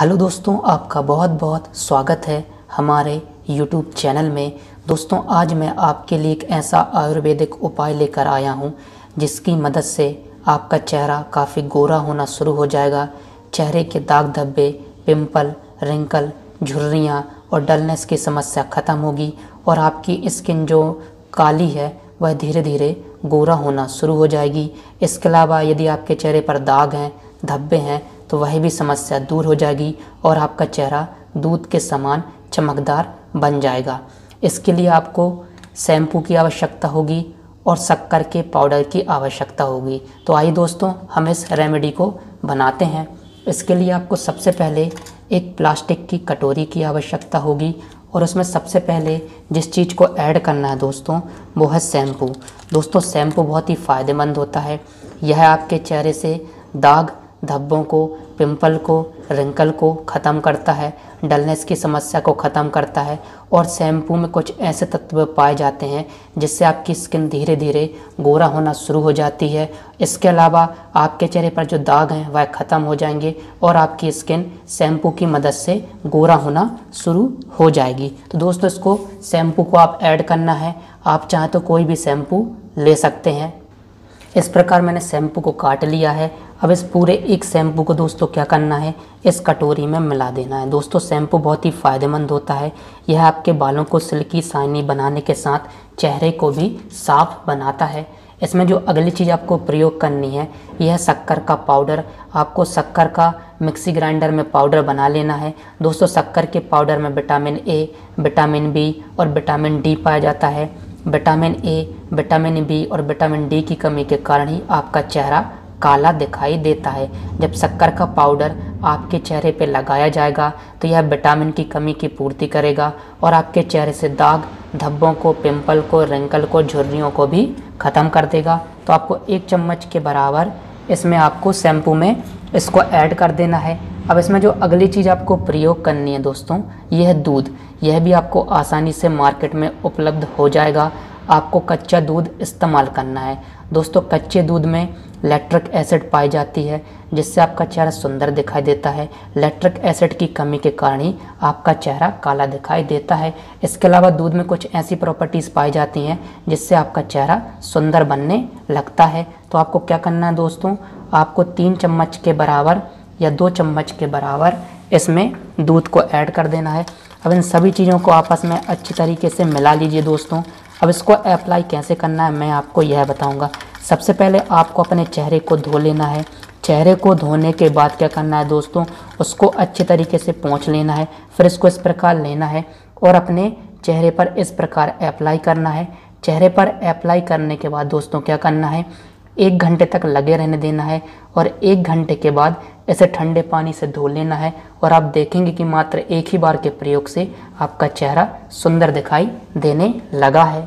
Hello दोस्तों, आपका बहुत बहुत स्वागत है हमारे यूट्यूब चैनल में। दोस्तों, आज मैं आपके लिए एक ऐसा आयुर्वेदिक उपाय लेकर आया हूँ, जिसकी मदद से आपका चेहरा काफ़ी गोरा होना शुरू हो जाएगा। चेहरे के दाग धब्बे पिंपल, रिंकल, झुर्रियाँ और डलनेस की समस्या ख़त्म होगी और आपकी स्किन जो काली है, वह धीरे धीरे गोरा होना शुरू हो जाएगी। इसके अलावा यदि आपके चेहरे पर दाग हैं, धब्बे हैं तो वह भी समस्या दूर हो जाएगी और आपका चेहरा दूध के समान चमकदार बन जाएगा। इसके लिए आपको शैम्पू की आवश्यकता होगी और शक्कर के पाउडर की आवश्यकता होगी। तो आइए दोस्तों, हम इस रेमेडी को बनाते हैं। इसके लिए आपको सबसे पहले एक प्लास्टिक की कटोरी की आवश्यकता होगी और उसमें सबसे पहले जिस चीज़ को ऐड करना है दोस्तों, वो है शैम्पू। दोस्तों, शैम्पू बहुत ही फ़ायदेमंद होता है। यह आपके चेहरे से दाग, धब्बों को पिंपल को, रिंकल को ख़त्म करता है, डलनेस की समस्या को ख़त्म करता है और शैम्पू में कुछ ऐसे तत्व पाए जाते हैं जिससे आपकी स्किन धीरे धीरे गोरा होना शुरू हो जाती है। इसके अलावा आपके चेहरे पर जो दाग हैं, वह ख़त्म हो जाएँगे और आपकी स्किन शैम्पू की मदद से गोरा होना शुरू हो जाएगी। तो दोस्तों, इसको शैम्पू को आप ऐड करना है। आप चाहें तो कोई भी शैम्पू ले सकते हैं। इस प्रकार मैंने शैम्पू को काट लिया है। अब इस पूरे एक शैम्पू को दोस्तों क्या करना है? इस कटोरी में मिला देना है। दोस्तों, शैम्पू बहुत ही फ़ायदेमंद होता है। यह आपके बालों को सिल्की साइनी बनाने के साथ चेहरे को भी साफ़ बनाता है। इसमें जो अगली चीज़ आपको प्रयोग करनी है, यह शक्कर का पाउडर। आपको शक्कर का मिक्सी ग्राइंडर में पाउडर बना लेना है। दोस्तों, शक्कर के पाउडर में विटामिन ए, विटामिन बी और विटामिन डी पाया जाता है। विटामिन ए विटामिन बी और विटामिन डी की कमी के कारण ही आपका चेहरा काला दिखाई देता है। जब शक्कर का पाउडर आपके चेहरे पर लगाया जाएगा तो यह विटामिन की कमी की पूर्ति करेगा और आपके चेहरे से दाग, धब्बों को, पिंपल को, रिंकल को, झुर्रियों को भी ख़त्म कर देगा। तो आपको एक चम्मच के बराबर इसमें आपको शैम्पू में इसको ऐड कर देना है। अब इसमें जो अगली चीज़ आपको प्रयोग करनी है दोस्तों, यह है दूध। यह भी आपको आसानी से मार्केट में उपलब्ध हो जाएगा। आपको कच्चा दूध इस्तेमाल करना है। दोस्तों, कच्चे दूध में लैक्ट्रिक एसिड पाई जाती है, जिससे आपका चेहरा सुंदर दिखाई देता है। लैक्ट्रिक एसिड की कमी के कारण ही आपका चेहरा काला दिखाई देता है। इसके अलावा दूध में कुछ ऐसी प्रॉपर्टीज़ पाई जाती हैं, जिससे आपका चेहरा सुंदर बनने लगता है। तो आपको क्या करना है दोस्तों? आपको तीन चम्मच के बराबर या दो चम्मच के बराबर इसमें दूध को ऐड कर देना है। अब इन सभी चीज़ों को आपस में अच्छी तरीके से मिला लीजिए दोस्तों। अब इसको अप्लाई कैसे करना है मैं आपको यह बताऊँगा। सबसे पहले आपको अपने चेहरे को धो लेना है। चेहरे को धोने के बाद क्या करना है दोस्तों? उसको अच्छे तरीके से पहुँच लेना है। फिर इसको इस प्रकार लेना है और अपने चेहरे पर इस प्रकार अप्लाई करना है। चेहरे पर अप्लाई करने के बाद दोस्तों क्या करना है? एक घंटे तक लगे रहने देना है और एक घंटे के बाद इसे ठंडे पानी से धो लेना है और आप देखेंगे कि मात्र एक ही बार के प्रयोग से आपका चेहरा सुंदर दिखाई देने लगा है।